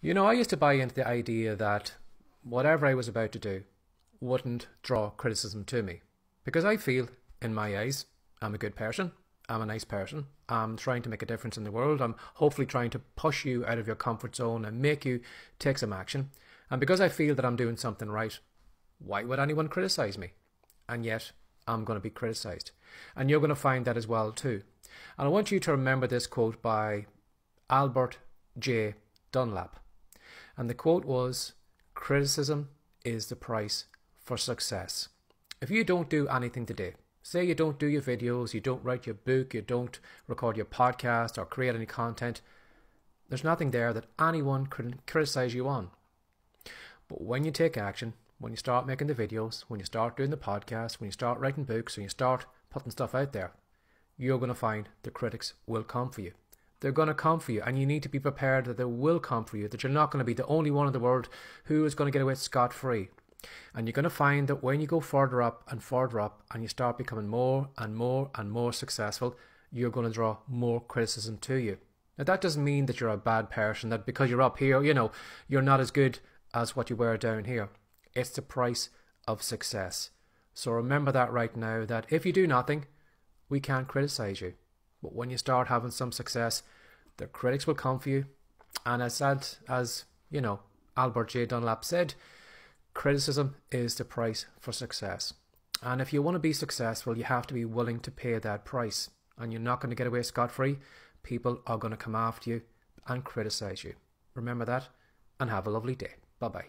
You know, I used to buy into the idea that whatever I was about to do wouldn't draw criticism to me. Because I feel, in my eyes, I'm a good person. I'm a nice person. I'm trying to make a difference in the world. I'm hopefully trying to push you out of your comfort zone and make you take some action. And because I feel that I'm doing something right, why would anyone criticize me? And yet, I'm going to be criticized. And you're going to find that as well, too. And I want you to remember this quote by Albert J. Dunlap. And the quote was Criticism is the price for success. If you don't do anything today, say you don't do your videos, you don't write your book, you don't record your podcast or create any content, there's nothing there that anyone can criticize you on. But when you take action, when you start making the videos, when you start doing the podcast, when you start writing books, when you start putting stuff out there, you're going to find the critics will come for you. They're going to come for you, and you need to be prepared that they will come for you, that you're not going to be the only one in the world who is going to get away scot free. And you're going to find that when you go further up and further up and you start becoming more and more and more successful, you're going to draw more criticism to you. Now, that doesn't mean that you're a bad person, that because you're up here, you know, you're not as good as what you were down here. It's the price of success. So remember that right now that if you do nothing, we can't criticize you. But when you start having some success, the critics will come for you. And as said, as you know, Albert J. Dunlap said, criticism is the price for success. And if you want to be successful, you have to be willing to pay that price. And you're not going to get away scot free. People are going to come after you and criticize you. Remember that and have a lovely day. Bye bye.